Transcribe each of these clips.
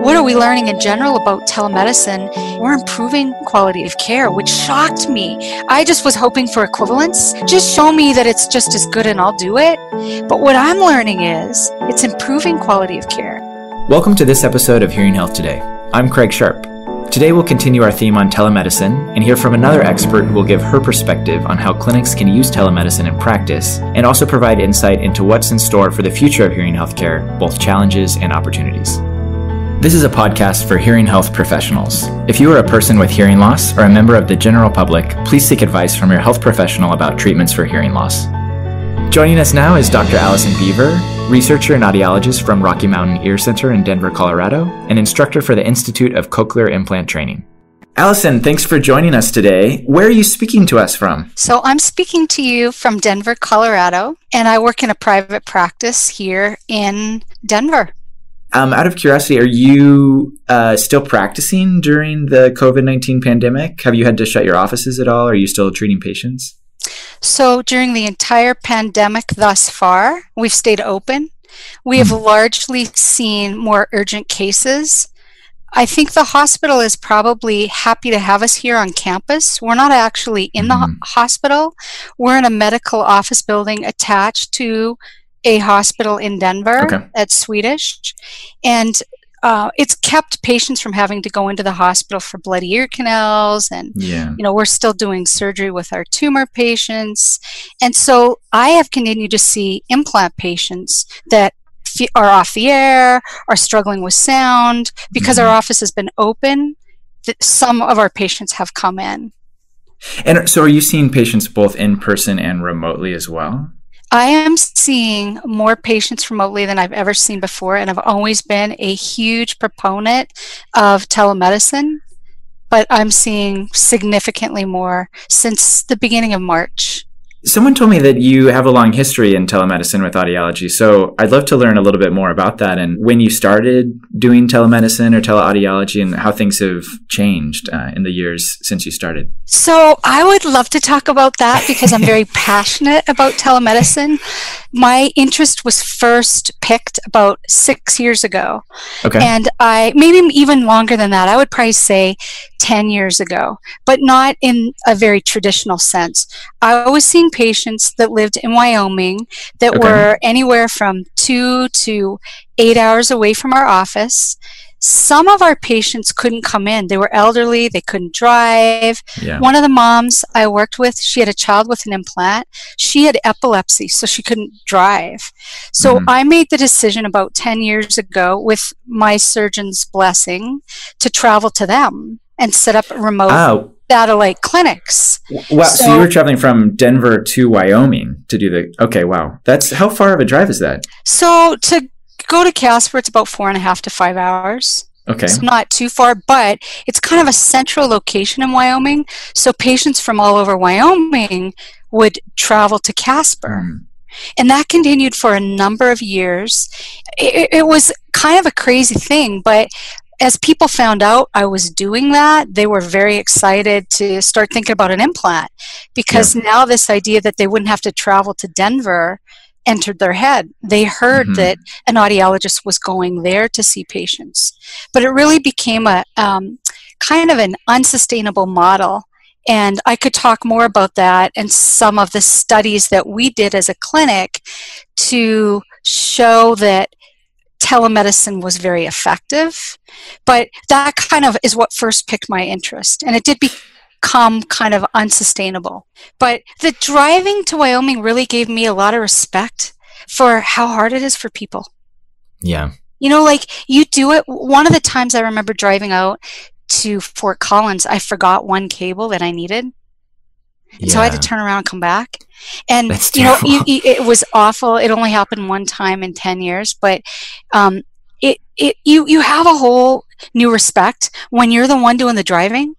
what are we learning in general about telemedicine? We're improving quality of care, which shocked me. I just was hoping for equivalence. Just show me that it's just as good and I'll do it. But what I'm learning is it's improving quality of care. Welcome to this episode of Hearing Health Today. I'm Craig Sharp. Today we'll continue our theme on telemedicine and hear from another expert who will give her perspective on how clinics can use telemedicine in practice and also provide insight into what's in store for the future of hearing healthcare, both challenges and opportunities. This is a podcast for hearing health professionals. If you are a person with hearing loss or a member of the general public, please seek advice from your health professional about treatments for hearing loss. Joining us now is Dr. Allison Biever, researcher and audiologist from Rocky Mountain Ear Center in Denver, Colorado, and instructor for the Institute of Cochlear Implant Training. Allison, thanks for joining us today. Where are you speaking to us from? So, I'm speaking to you from Denver, Colorado, and I work in a private practice here in Denver. Um, out of curiosity, are you uh, still practicing during the COVID 19 pandemic? Have you had to shut your offices at all? Are you still treating patients? So, during the entire pandemic thus far, we've stayed open. We have mm-hmm. largely seen more urgent cases. I think the hospital is probably happy to have us here on campus. We're not actually in the mm-hmm. hospital. We're in a medical office building attached to a hospital in Denver okay. that's Swedish, and uh, it's kept patients from having to go into the hospital for bloody ear canals, and yeah. you know we're still doing surgery with our tumor patients, and so I have continued to see implant patients that are off the air, are struggling with sound because mm-hmm. our office has been open. Some of our patients have come in. And so, are you seeing patients both in person and remotely as well? I am seeing more patients remotely than I've ever seen before, and I've always been a huge proponent of telemedicine, but I'm seeing significantly more since the beginning of March. Someone told me that you have a long history in telemedicine with audiology. So I'd love to learn a little bit more about that and when you started doing telemedicine or teleaudiology and how things have changed uh, in the years since you started. So I would love to talk about that because I'm very passionate about telemedicine. My interest was first picked about six years ago. Okay. And I, maybe even longer than that, I would probably say 10 years ago, but not in a very traditional sense. I was seeing patients that lived in Wyoming that okay. were anywhere from two to eight hours away from our office. Some of our patients couldn't come in. They were elderly, they couldn't drive. Yeah. One of the moms I worked with, she had a child with an implant. She had epilepsy, so she couldn't drive. So mm-hmm. I made the decision about 10 years ago, with my surgeon's blessing, to travel to them and set up remote oh. satellite clinics. Wow! So, so, you were traveling from Denver to Wyoming to do the. Okay, wow. That's how far of a drive is that? So to go to Casper, it's about four and a half to five hours. Okay. It's not too far, but it's kind of a central location in Wyoming. So patients from all over Wyoming would travel to Casper. Mm. And that continued for a number of years. It, it, was kind of a crazy thing, but as people found out I was doing that, they were very excited to start thinking about an implant because yeah. now this idea that they wouldn't have to travel to Denver entered their head. They heard mm-hmm. that an audiologist was going there to see patients. But it really became a um, kind of an unsustainable model. And I could talk more about that and some of the studies that we did as a clinic to show that telemedicine was very effective. But that kind of is what first picked my interest. And it did become kind of unsustainable. But the driving to Wyoming really gave me a lot of respect for how hard it is for people. Yeah. You know, like you do it. One of the times I remember driving out to Fort Collins, I forgot one cable that I needed. Yeah. So I had to turn around and come back. And That's you know, it, it, was awful. It only happened one time in ten years, but um, it it you you have a whole new respect when you're the one doing the driving.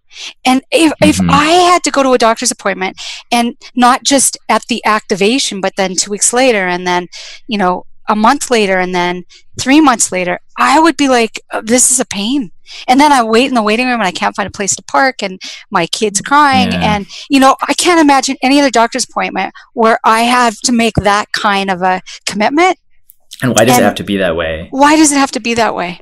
And if, mm-hmm. if I had to go to a doctor's appointment and not just at the activation, but then two weeks later, and then, you know, a month later, and then three months later, I would be like, oh, this is a pain. And then I wait in the waiting room and I can't find a place to park and my kid's crying. Yeah. And, you know, I can't imagine any other doctor's appointment where I have to make that kind of a commitment. And why does and it have to be that way? Why does it have to be that way?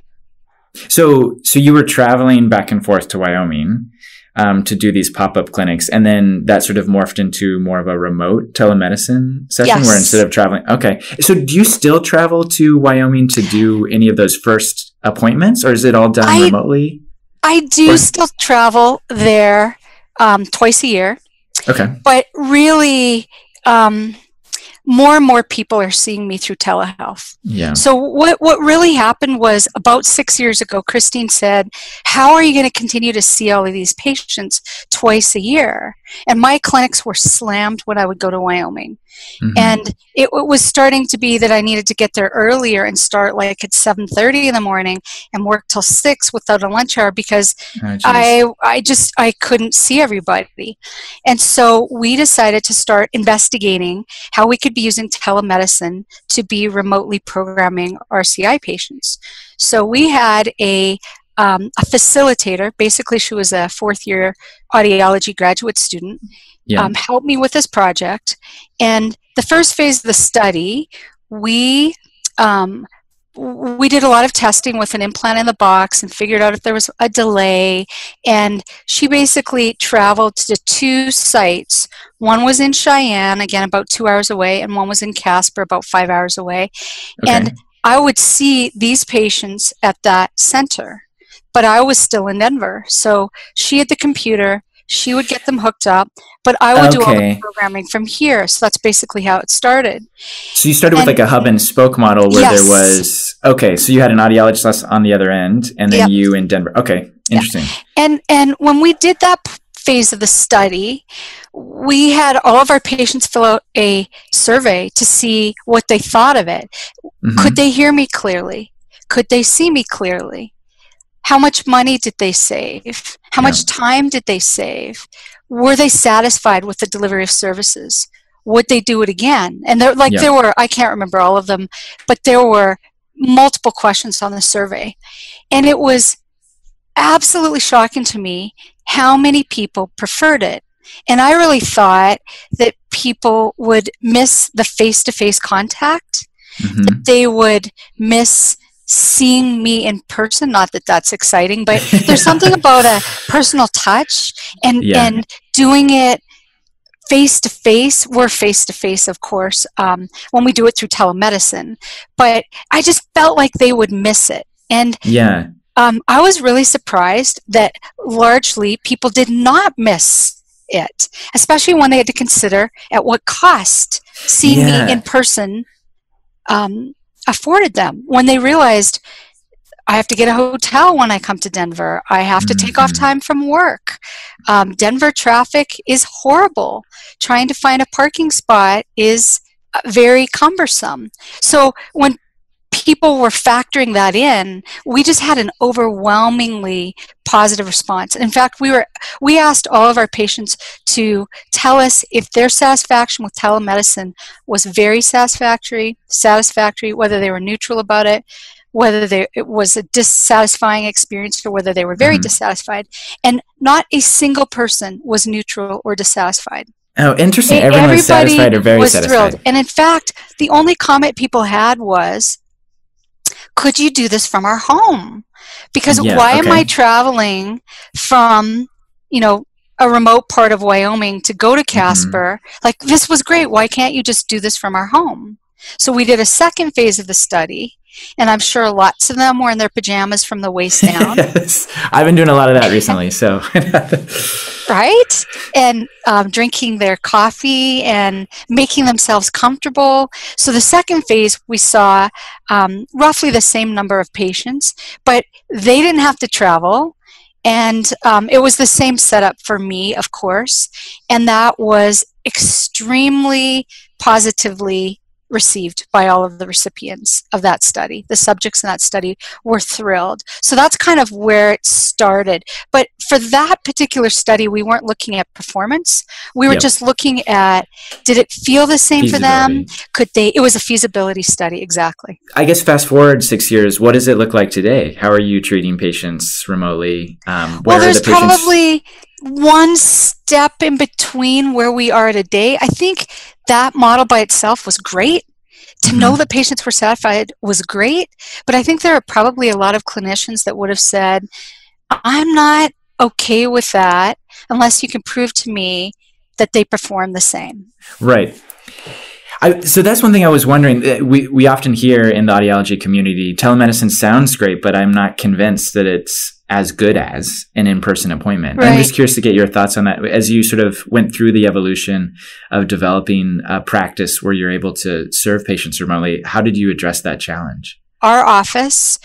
So, so you were traveling back and forth to Wyoming um, to do these pop up clinics, and then that sort of morphed into more of a remote telemedicine session Yes. where instead of traveling, okay. So, do you still travel to Wyoming to do any of those first appointments, or is it all done I- remotely? I do Or- still travel there um, twice a year, Okay. but really, um, more and more people are seeing me through telehealth. Yeah. So what what really happened was about six years ago, Christine said, "How are you going to continue to see all of these patients twice a year?" And my clinics were slammed when I would go to Wyoming, Mhm. and it, it was starting to be that I needed to get there earlier and start like at seven thirty in the morning and work till six without a lunch hour because Oh. I I just I couldn't see everybody. And so we decided to start investigating how we could be using telemedicine to be remotely programming RCI patients. So we had a um, a facilitator, basically she was a fourth year audiology graduate student, yeah. um, help me with this project. And the first phase of the study, we um, we did a lot of testing with an implant in the box and figured out if there was a delay. And she basically traveled to two sites. One was in Cheyenne, again about two hours away, and one was in Casper, about five hours away. okay. and I would see these patients at that center, but I was still in Denver. So she had the computer, she would get them hooked up, but I would do all the programming from here. So that's basically how it started. So you started with like a hub and spoke model where Yes. there was okay. So you had an audiologist on the other end, and then Yep. you in Denver. Okay, interesting. And and when we did that phase of the study, we had all of our patients fill out a survey to see what they thought of it. Mhm. Could they hear me clearly? Could they see me clearly? How much money did they save? How Yeah. much time did they save? Were they satisfied with the delivery of services? Would they do it again? And there, like Yeah. there were, I can't remember all of them, but there were multiple questions on the survey, and it was absolutely shocking to me how many people preferred it. And I really thought that people would miss the face-to-face contact Mhm. they would miss seeing me in person not that that's exciting but there's something about a personal touch and Yeah. and doing it face to face we're face to face of course um, when we do it through telemedicine but i just felt like they would miss it and Yeah. um, I was really surprised that largely people did not miss it, especially when they had to consider at what cost seeing Yeah. me in person um, afforded them. When they realized I have to get a hotel when I come to Denver, I have to take off Mhm. time from work. Um, Denver traffic is horrible. Trying to find a parking spot is uh, very cumbersome. So when people were factoring that in, we just had an overwhelmingly positive response. In fact, we were we asked all of our patients to tell us if their satisfaction with telemedicine was very satisfactory, satisfactory, whether they were neutral about it, whether they, it was a dissatisfying experience or whether they were very Mhm. dissatisfied. And not a single person was neutral or dissatisfied. Oh, interesting. Everyone was everybody satisfied or very was satisfied. thrilled. And in fact, the only comment people had was, "Could you do this from our home?" Because Yeah, why am. I traveling from, you know, a remote part of Wyoming to go to Mm-hmm. Casper? Like this was great. Why can't you just do this from our home? So we did a second phase of the study, and I'm sure lots of them were in their pajamas from the waist down. yes. I've been doing a lot of that recently. So, right? And um, drinking their coffee and making themselves comfortable. So the second phase, we saw um, roughly the same number of patients, but they didn't have to travel. And um, it was the same setup for me, of course. And that was extremely positively received by all of the recipients of that study. The subjects in that study were thrilled. So that's kind of where it started. But for that particular study, we weren't looking at performance. We were Yep. just looking at did it feel the same for them? Could they? It was a feasibility study, exactly. I guess fast forward six years. What does it look like today? How are you treating patients remotely? Um, where well, are there's the patients? probably one step in between where we are today. I think that model by itself was great to mm-hmm. know that patients were satisfied was great, but I think there are probably a lot of clinicians that would have said, I'm not okay with that unless you can prove to me that they perform the same. Right. I, so that's one thing I was wondering. Uh, we we often hear in the audiology community, telemedicine sounds great, but I'm not convinced that it's as good as an in-person appointment. Right. I'm just curious to get your thoughts on that as you sort of went through the evolution of developing a practice where you're able to serve patients remotely. How did you address that challenge? Our office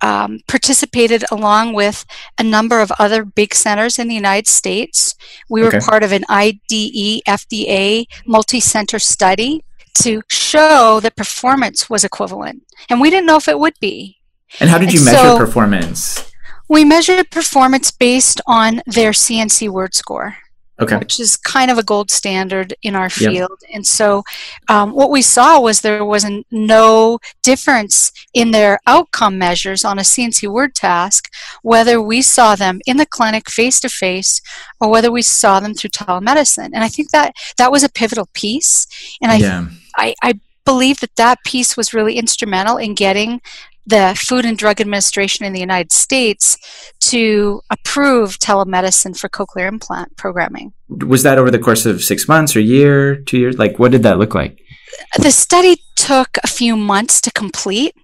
um, participated along with a number of other big centers in the United States. We were okay. part of an IDE FDA multi-center study to show that performance was equivalent, and we didn't know if it would be. And how did you and measure so, performance? We measured performance based on their CNC word score. Okay. Which is kind of a gold standard in our field. Yep. And so um, what we saw was there was not no difference in their outcome measures on a CNC word task, whether we saw them in the clinic face to face or whether we saw them through telemedicine. And I think that that was a pivotal piece. And I, yeah. I, I believe that that piece was really instrumental in getting the Food and Drug Administration in the United States to approve telemedicine for cochlear implant programming. Was that over the course of six months or a year, two years? Like, what did that look like? The study took a few months to complete.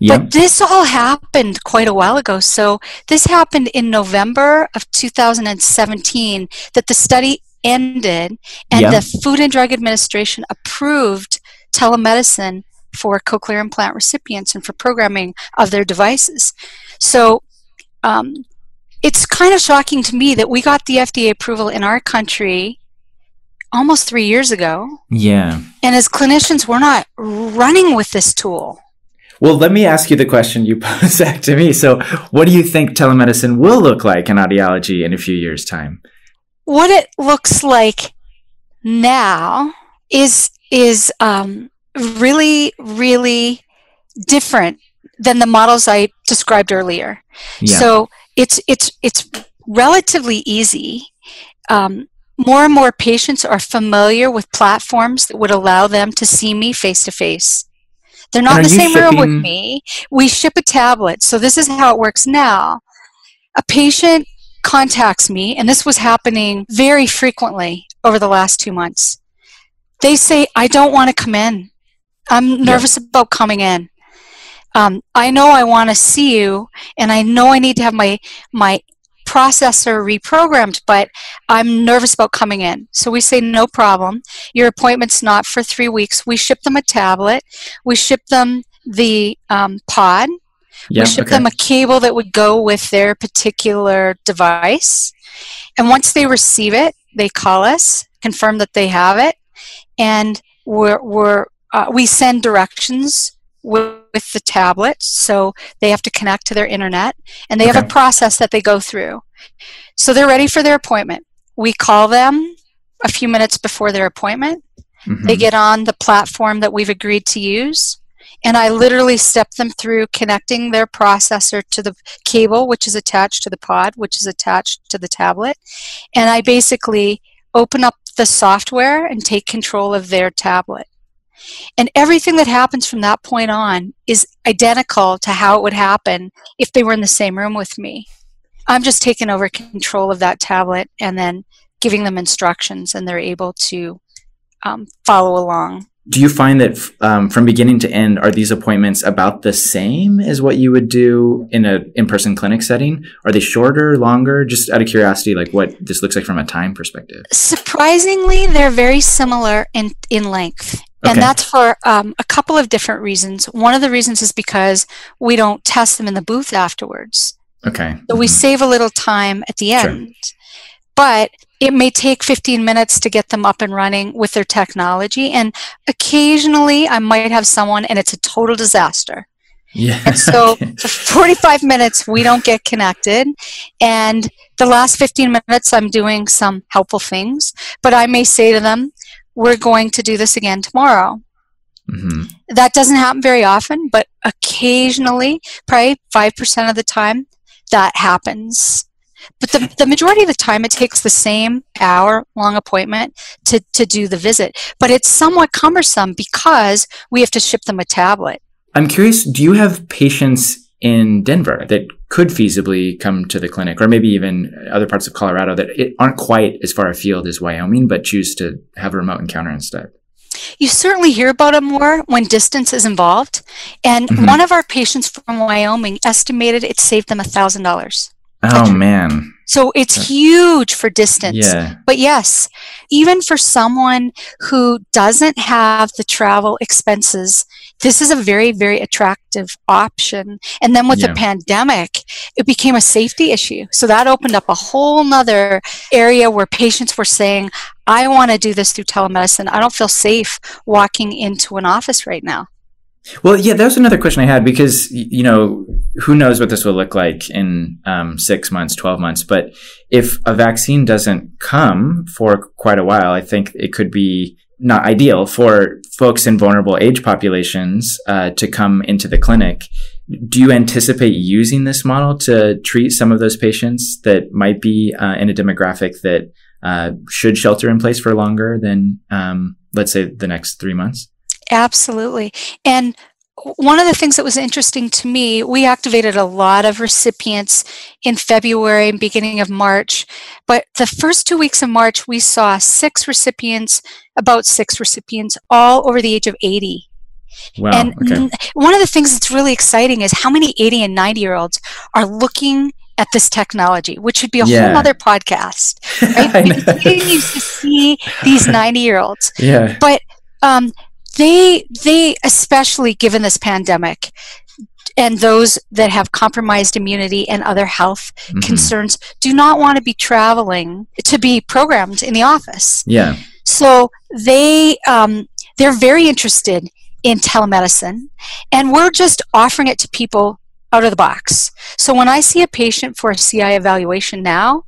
Yep. But this all happened quite a while ago. So this happened in November of 2017 that the study ended and yep. the Food and Drug Administration approved telemedicine for cochlear implant recipients and for programming of their devices. So um, it's kind of shocking to me that we got the FDA approval in our country almost three years ago. Yeah. And as clinicians, we're not running with this tool. Well, let me ask you the question you posed back to me. So, what do you think telemedicine will look like in audiology in a few years' time? What it looks like now is is um, really, really different than the models I described earlier. Yeah. So it's it's it's relatively easy. Um, more and more patients are familiar with platforms that would allow them to see me face to face. They're not in the same shipping... room with me. We ship a tablet. So this is how it works now. A patient contacts me, and this was happening very frequently over the last two months. They say, I don't want to come in. I'm nervous yeah. about coming in. Um, I know I want to see you, and I know I need to have my my processor reprogrammed, but I'm nervous about coming in. So we say, no problem. Your appointment's not for three weeks. We ship them a tablet. We ship them the um, pod. Yeah, we ship okay. them a cable that would go with their particular device. And once they receive it, they call us, confirm that they have it, and we're, we're uh, we send directions with, with, the tablet, so they have to connect to their internet, and they okay. have a process that they go through. So they're ready for their appointment. We call them a few minutes before their appointment. Mm-hmm. They get on the platform that we've agreed to use, and I literally step them through connecting their processor to the cable, which is attached to the pod, which is attached to the tablet, and I basically open up the software and take control of their tablet. And everything that happens from that point on is identical to how it would happen if they were in the same room with me. I'm just taking over control of that tablet and then giving them instructions, and they're able to um, follow along. Do you find that um, from beginning to end, are these appointments about the same as what you would do in a in-person clinic setting? Are they shorter, longer? Just out of curiosity, like what this looks like from a time perspective. Surprisingly, they're very similar in in length. Okay. And that's for um, a couple of different reasons. One of the reasons is because we don't test them in the booth afterwards. Okay. So we mm-hmm. save a little time at the end. Sure. But it may take 15 minutes to get them up and running with their technology. And occasionally I might have someone and it's a total disaster. Yeah. And so for 45 minutes, we don't get connected. And the last 15 minutes, I'm doing some helpful things. But I may say to them, we're going to do this again tomorrow. Mm-hmm. That doesn't happen very often, but occasionally, probably 5% of the time, that happens. but the, the majority of the time it takes the same hour long appointment to, to do the visit. But it's somewhat cumbersome because we have to ship them a tablet. I'm curious, do you have patients in Denver that could feasibly come to the clinic, or maybe even other parts of Colorado that aren't quite as far afield as Wyoming, but choose to have a remote encounter instead? You certainly hear about it more when distance is involved. And mm-hmm. one of our patients from Wyoming estimated it saved them $1,000. Oh, man. So it's huge for distance. Yeah. But yes, even for someone who doesn't have the travel expenses, this is a very, very attractive option. And then with yeah. the pandemic, it became a safety issue. So that opened up a whole nother area where patients were saying, I want to do this through telemedicine. I don't feel safe walking into an office right now. Well, yeah, that was another question I had because you know who knows what this will look like in um, six months, twelve months. But if a vaccine doesn't come for quite a while, I think it could be not ideal for folks in vulnerable age populations uh, to come into the clinic. Do you anticipate using this model to treat some of those patients that might be uh, in a demographic that uh, should shelter in place for longer than, um, let's say, the next three months? Absolutely. And one of the things that was interesting to me, we activated a lot of recipients in February and beginning of March. But the first two weeks of March, we saw six recipients, about six recipients, all over the age of 80. Wow, and okay. one of the things that's really exciting is how many 80 and 90 year olds are looking at this technology, which would be a yeah. whole other podcast. Right? we used to see these 90 year olds. Yeah. But um, they they especially given this pandemic and those that have compromised immunity and other health mm-hmm. concerns do not want to be traveling to be programmed in the office. Yeah. So they um, they're very interested in telemedicine, and we're just offering it to people out of the box. So when I see a patient for a CI evaluation now,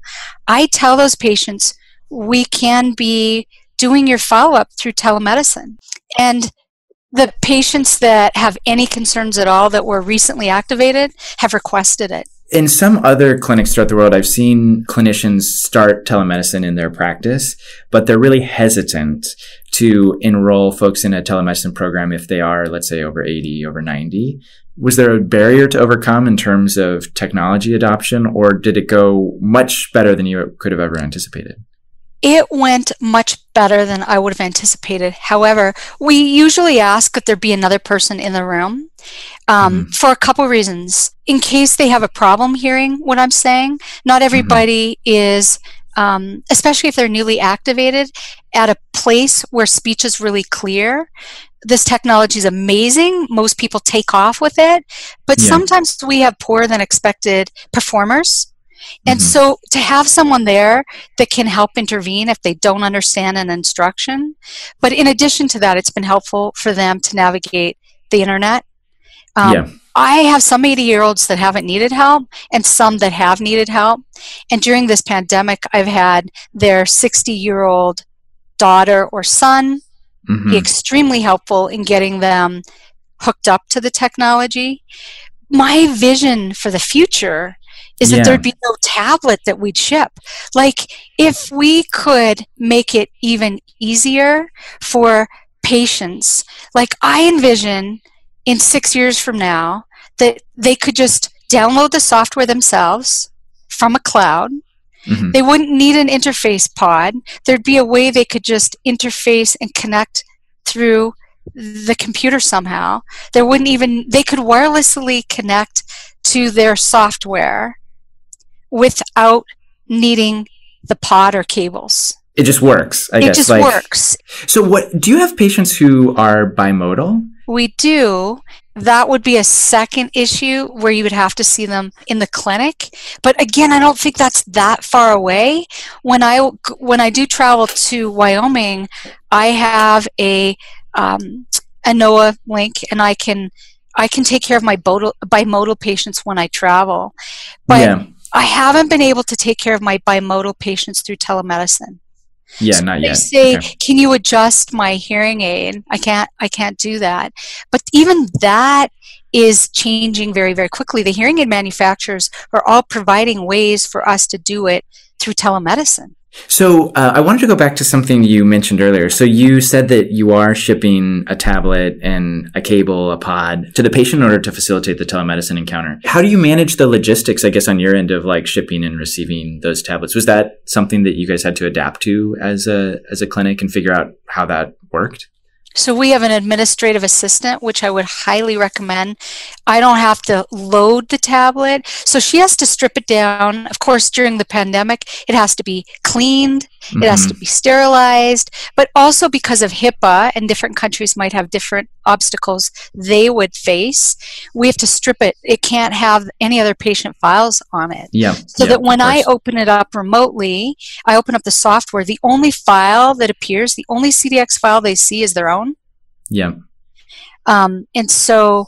I tell those patients we can be doing your follow up through telemedicine. And the patients that have any concerns at all that were recently activated have requested it. In some other clinics throughout the world, I've seen clinicians start telemedicine in their practice, but they're really hesitant to enroll folks in a telemedicine program if they are, let's say, over 80, over 90. Was there a barrier to overcome in terms of technology adoption, or did it go much better than you could have ever anticipated? It went much better than I would have anticipated. However, we usually ask that there be another person in the room um, mm-hmm. for a couple reasons. In case they have a problem hearing what I'm saying, not mm-hmm. everybody mm-hmm. is, um, especially if they're newly activated, at a place where speech is really clear. This technology is amazing. Most people take off with it, but yeah. sometimes we have poorer than expected performers and mm-hmm. so to have someone there that can help intervene if they don't understand an instruction. But in addition to that, it's been helpful for them to navigate the internet. Um, yeah. I have some 80 year olds that haven't needed help and some that have needed help. And during this pandemic, I've had their 60 year old daughter or son mm-hmm. be extremely helpful in getting them hooked up to the technology. My vision for the future is yeah. that there'd be no tablet that we'd ship. Like, if we could make it even easier for patients, like I envision in six years from now that they could just download the software themselves from a cloud. Mm-hmm. They wouldn't need an interface pod. There'd be a way they could just interface and connect through the computer somehow. There wouldn't even, they could wirelessly connect to their software without needing the pod or cables. It just works. I it guess. just like, works. So, what do you have patients who are bimodal? We do. That would be a second issue where you would have to see them in the clinic. But again, I don't think that's that far away. When I when I do travel to Wyoming, I have a um, a NOAA link, and I can I can take care of my bimodal, bimodal patients when I travel. But yeah I haven't been able to take care of my bimodal patients through telemedicine. Yeah, so not they yet. say, okay. "Can you adjust my hearing aid?" I can't. I can't do that. But even that is changing very, very quickly. The hearing aid manufacturers are all providing ways for us to do it through telemedicine. So uh, I wanted to go back to something you mentioned earlier. So you said that you are shipping a tablet and a cable, a pod to the patient in order to facilitate the telemedicine encounter. How do you manage the logistics, I guess, on your end of like shipping and receiving those tablets? Was that something that you guys had to adapt to as a as a clinic and figure out how that worked? So we have an administrative assistant, which I would highly recommend. I don't have to load the tablet. So she has to strip it down. Of course, during the pandemic, it has to be cleaned. Mm-hmm. It has to mm-hmm. be sterilized, but also because of HIPAA and different countries might have different obstacles they would face, we have to strip it. It can't have any other patient files on it. Yeah. So yeah, that when I open it up remotely, I open up the software, the only file that appears, the only CDX file they see is their own. Yeah. Um, and so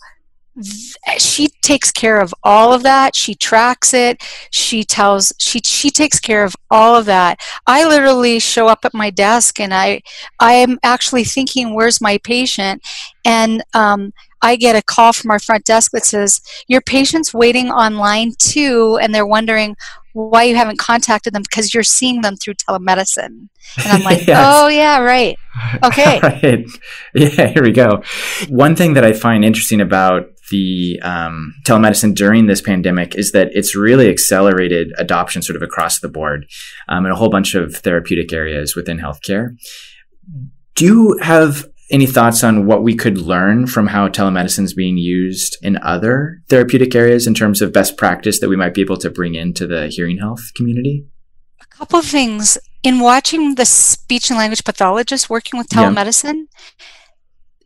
she takes care of all of that she tracks it she tells she she takes care of all of that i literally show up at my desk and i i am actually thinking where's my patient and um, I get a call from our front desk that says, Your patient's waiting online too, and they're wondering why you haven't contacted them because you're seeing them through telemedicine. And I'm like, yes. Oh, yeah, right. Okay. right. Yeah, here we go. One thing that I find interesting about the um, telemedicine during this pandemic is that it's really accelerated adoption sort of across the board um, in a whole bunch of therapeutic areas within healthcare. Do you have any thoughts on what we could learn from how telemedicine is being used in other therapeutic areas in terms of best practice that we might be able to bring into the hearing health community? A couple of things. In watching the speech and language pathologists working with telemedicine,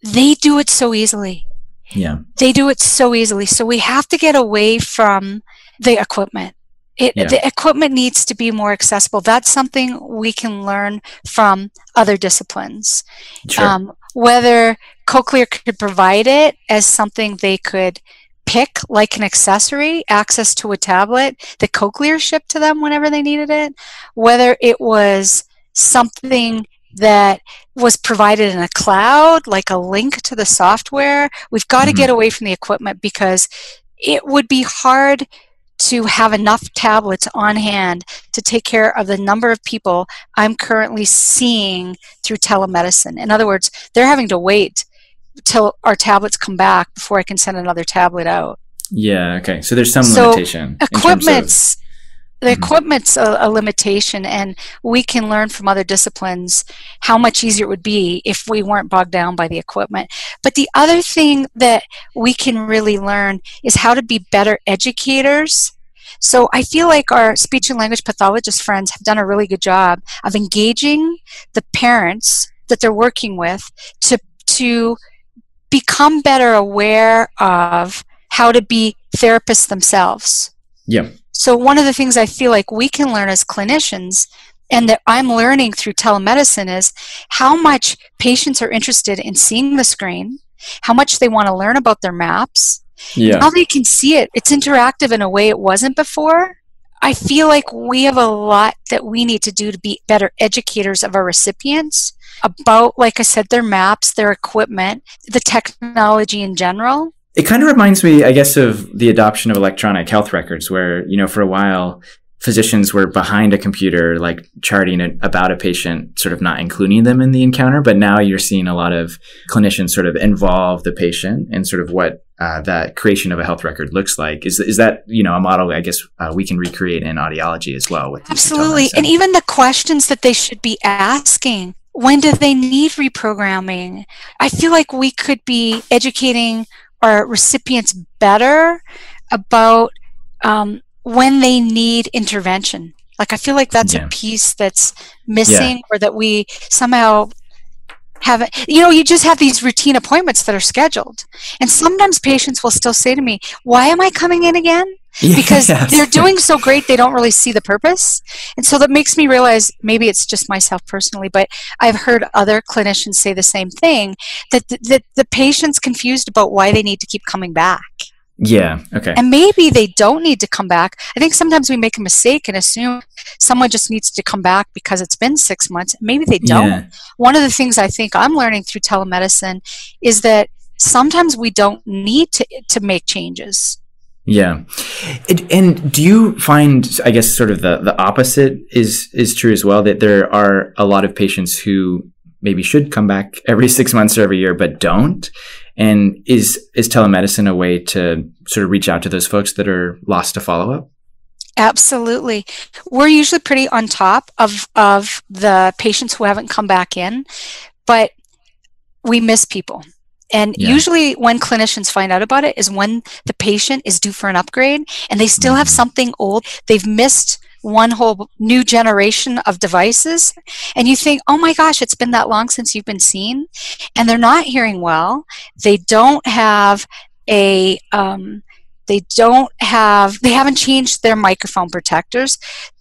yeah. they do it so easily. Yeah. They do it so easily. So we have to get away from the equipment. It, yeah. The equipment needs to be more accessible. That's something we can learn from other disciplines. Sure. Um, whether Cochlear could provide it as something they could pick, like an accessory, access to a tablet that Cochlear shipped to them whenever they needed it, whether it was something that was provided in a cloud, like a link to the software. We've got mm-hmm. to get away from the equipment because it would be hard to have enough tablets on hand to take care of the number of people I'm currently seeing through telemedicine. In other words, they're having to wait till our tablets come back before I can send another tablet out. Yeah, okay. So there's some so limitation. Equipment's the mm-hmm. equipment's a, a, limitation and we can learn from other disciplines how much easier it would be if we weren't bogged down by the equipment. But the other thing that we can really learn is how to be better educators. So i feel like our speech and language pathologist friends have done a really good job of engaging the parents that they're working with to to become better aware of how to be therapists themselves. Yeah so, one of the things I feel like we can learn as clinicians and that I'm learning through telemedicine is how much patients are interested in seeing the screen, how much they want to learn about their maps, yeah. how they can see it. It's interactive in a way it wasn't before. I feel like we have a lot that we need to do to be better educators of our recipients about, like I said, their maps, their equipment, the technology in general. It kind of reminds me, I guess, of the adoption of electronic health records, where, you know, for a while, physicians were behind a computer, like charting a, about a patient, sort of not including them in the encounter. But now you're seeing a lot of clinicians sort of involve the patient and sort of what uh, that creation of a health record looks like. Is, is that, you know, a model I guess uh, we can recreate in audiology as well? Absolutely. And even the questions that they should be asking. When do they need reprogramming? I feel like we could be educating our recipients better about um, when they need intervention. Like I feel like that's yeah. a piece that's missing, yeah. or that we somehow have. You know, you just have these routine appointments that are scheduled, and sometimes patients will still say to me, "Why am I coming in again?" because yes. they're doing so great they don't really see the purpose and so that makes me realize maybe it's just myself personally but i've heard other clinicians say the same thing that the, that the patient's confused about why they need to keep coming back Yeah. Okay. And maybe they don't need to come back. I think sometimes we make a mistake and assume someone just needs to come back because it's been six months. Maybe they don't. Yeah. One of the things I think I'm learning through telemedicine is that sometimes we don't need to, to make changes. Yeah. It, and do you find, I guess, sort of the, the opposite is, is true as well, that there are a lot of patients who maybe should come back every six months or every year, but don't? And is is telemedicine a way to sort of reach out to those folks that are lost to follow up? Absolutely. We're usually pretty on top of, of the patients who haven't come back in, but we miss people. And yeah. usually, when clinicians find out about it, is when the patient is due for an upgrade and they still mm-hmm. have something old. They've missed one whole new generation of devices and you think oh my gosh it's been that long since you've been seen and they're not hearing well they don't have a um, they don't have they haven't changed their microphone protectors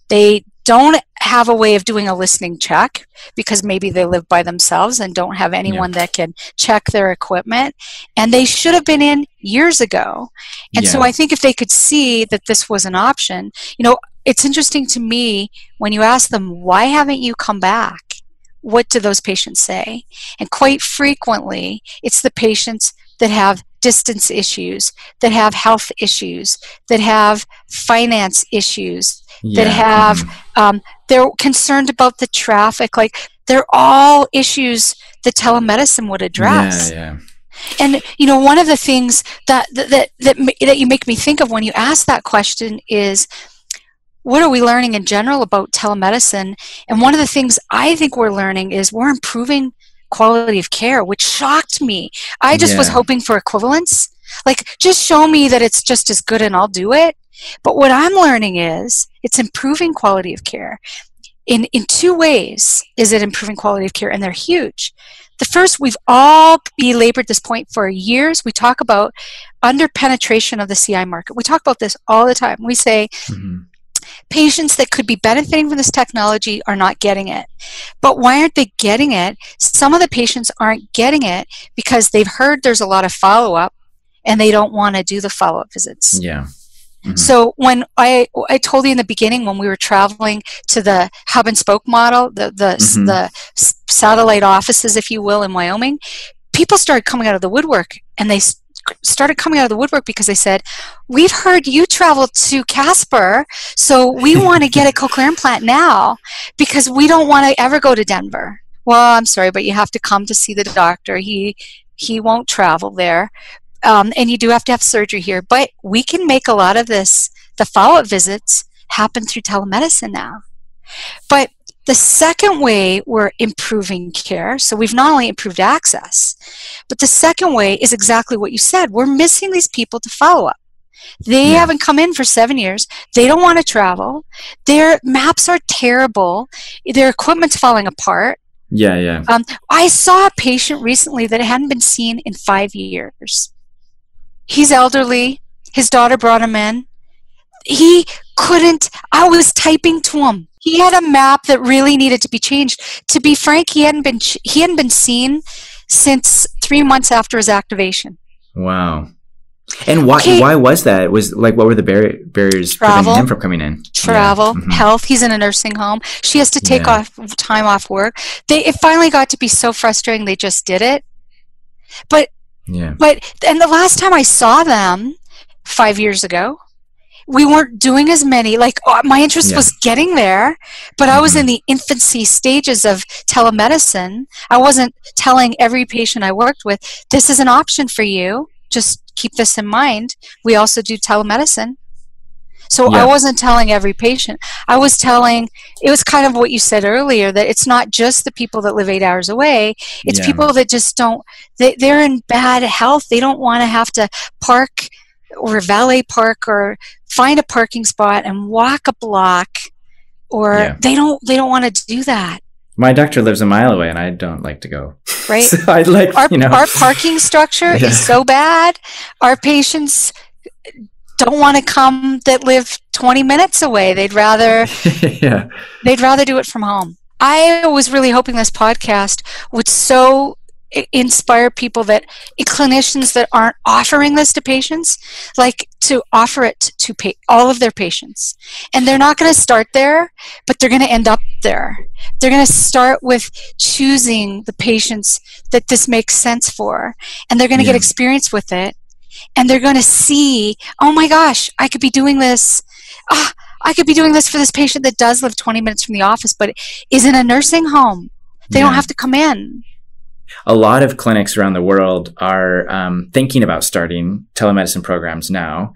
they don't have a way of doing a listening check because maybe they live by themselves and don't have anyone yeah. that can check their equipment and they should have been in years ago and yeah. so i think if they could see that this was an option you know it's interesting to me when you ask them, why haven't you come back? What do those patients say? And quite frequently, it's the patients that have distance issues, that have health issues, that have finance issues, yeah. that have, mm-hmm. um, they're concerned about the traffic. Like, they're all issues that telemedicine would address. Yeah, yeah. And you know, one of the things that that that that, that you make me think of when you ask that question is what are we learning in general about telemedicine? And one of the things I think we're learning is we're improving quality of care, which shocked me. I just yeah. was hoping for equivalence. Like, just show me that it's just as good and I'll do it. But what I'm learning is it's improving quality of care. In, in two ways is it improving quality of care, and they're huge. The first, we've all belabored this point for years. We talk about under penetration of the CI market. We talk about this all the time. We say, mm-hmm patients that could be benefiting from this technology are not getting it. But why aren't they getting it? Some of the patients aren't getting it because they've heard there's a lot of follow up and they don't want to do the follow up visits. Yeah. Mm-hmm. So when I I told you in the beginning when we were traveling to the hub and spoke model, the the mm-hmm. the satellite offices, if you will, in Wyoming, people started coming out of the woodwork and they started coming out of the woodwork because they said, "We've heard you travel to Casper, so we want to get a cochlear implant now because we don't want to ever go to Denver." Well, I'm sorry, but you have to come to see the doctor. He he won't travel there, um, and you do have to have surgery here. But we can make a lot of this, the follow-up visits, happen through telemedicine now. But the second way we're improving care, so we've not only improved access, but the second way is exactly what you said. We're missing these people to follow up. They yeah. haven't come in for seven years. They don't want to travel. Their maps are terrible. Their equipment's falling apart. Yeah, yeah. Um, I saw a patient recently that hadn't been seen in five years. He's elderly. His daughter brought him in. He couldn't, I was typing to him he had a map that really needed to be changed. To be frank, he hadn't been he hadn't been seen since three months after his activation. Wow. And why okay. why was that? Was like what were the bar- barriers travel, preventing him from coming in? Travel, yeah. mm-hmm. health. He's in a nursing home. She has to take yeah. off time off work. They it finally got to be so frustrating. They just did it. But yeah. But and the last time I saw them five years ago, we weren't doing as many like oh, my interest yeah. was getting there but mm-hmm. i was in mm-hmm. the infancy stages of telemedicine i wasn't telling every patient i worked with this is an option for you just keep this in mind we also do telemedicine so yeah. I wasn't telling every patient. I was telling, it was kind of what you said earlier that it's not just the people that live eight hours away. It's yeah. people that just don't, they, they're in bad health. They don't want to have to park or valet park or find a parking spot and walk a block or yeah. they don't they don't want to do that my doctor lives a mile away and i don't like to go right so i'd like our, you know our parking structure yeah. is so bad our patients don't want to come that live 20 minutes away. They'd rather yeah. they'd rather do it from home. I was really hoping this podcast would so inspire people that clinicians that aren't offering this to patients like to offer it to all of their patients. And they're not going to start there but they're going to end up there. They're going to start with choosing the patients that this makes sense for and they're going to yeah. get experience with it and they're going to see oh my gosh i could be doing this ah, i could be doing this for this patient that does live 20 minutes from the office but is in a nursing home they yeah. don't have to come in a lot of clinics around the world are um, thinking about starting telemedicine programs now,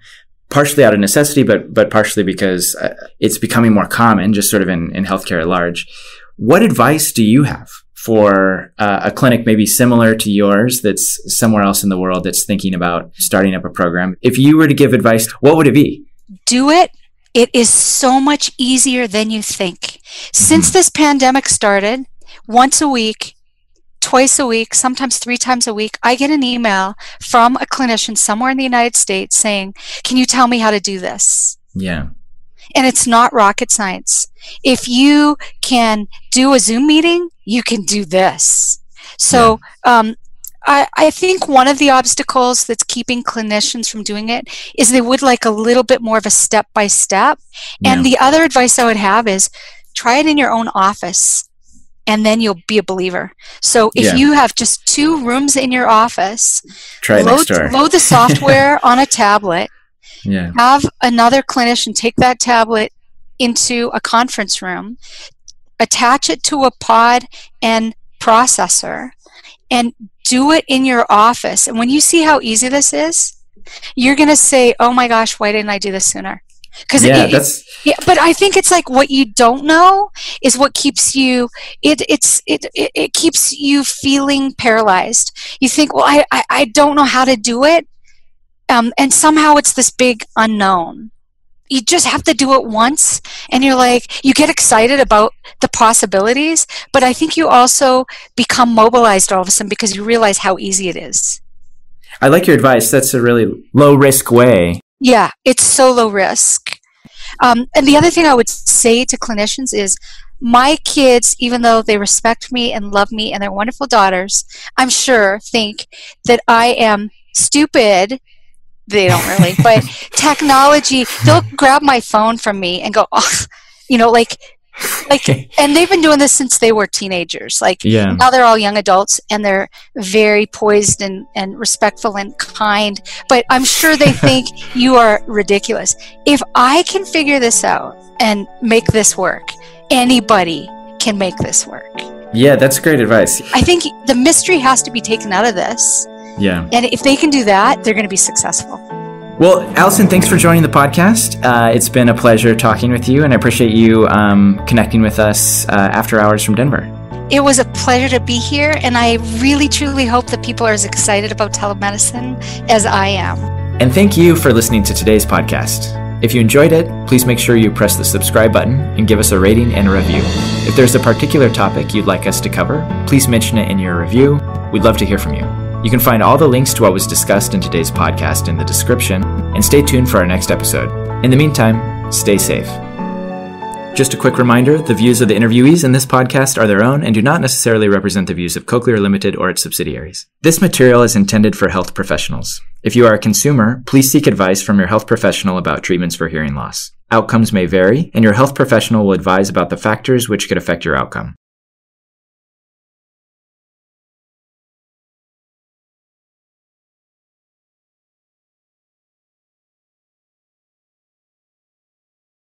partially out of necessity, but but partially because uh, it's becoming more common, just sort of in, in healthcare at large. What advice do you have for uh, a clinic maybe similar to yours that's somewhere else in the world that's thinking about starting up a program? If you were to give advice, what would it be? Do it. It is so much easier than you think. Since mm-hmm. this pandemic started, once a week, twice a week, sometimes three times a week, I get an email from a clinician somewhere in the United States saying, Can you tell me how to do this? Yeah. And it's not rocket science. If you can do a Zoom meeting, you can do this. So, yeah. um, I, I think one of the obstacles that's keeping clinicians from doing it is they would like a little bit more of a step by step. And the other advice I would have is try it in your own office and then you'll be a believer. So if yeah. you have just two rooms in your office, Try load, load the software on a tablet. Yeah. Have another clinician take that tablet into a conference room, attach it to a pod and processor, and do it in your office. And when you see how easy this is, you're going to say, "Oh my gosh, why didn't I do this sooner?" Because yeah, it, that's yeah, but I think it's like what you don't know is what keeps you. It it's it it, it keeps you feeling paralyzed. You think, well, I, I I don't know how to do it, um, and somehow it's this big unknown. You just have to do it once, and you're like, you get excited about the possibilities, but I think you also become mobilized all of a sudden because you realize how easy it is. I like your advice. That's a really low risk way yeah, it's so low risk. Um, and the other thing I would say to clinicians is my kids, even though they respect me and love me and they're wonderful daughters, I'm sure think that I am stupid. They don't really, but technology, they'll grab my phone from me and go, oh, you know, like like and they've been doing this since they were teenagers like yeah. now they're all young adults and they're very poised and, and respectful and kind but i'm sure they think you are ridiculous. If i can figure this out and make this work anybody can make this work. Yeah that's great advice. I think the mystery has to be taken out of this yeah and if they can do that they're going to be successful well, Allison, thanks for joining the podcast. Uh, it's been a pleasure talking with you, and I appreciate you um, connecting with us uh, after hours from Denver. It was a pleasure to be here, and I really truly hope that people are as excited about telemedicine as I am. And thank you for listening to today's podcast. If you enjoyed it, please make sure you press the subscribe button and give us a rating and a review. If there's a particular topic you'd like us to cover, please mention it in your review. We'd love to hear from you. You can find all the links to what was discussed in today's podcast in the description, and stay tuned for our next episode. In the meantime, stay safe. Just a quick reminder the views of the interviewees in this podcast are their own and do not necessarily represent the views of Cochlear Limited or its subsidiaries. This material is intended for health professionals. If you are a consumer, please seek advice from your health professional about treatments for hearing loss. Outcomes may vary, and your health professional will advise about the factors which could affect your outcome.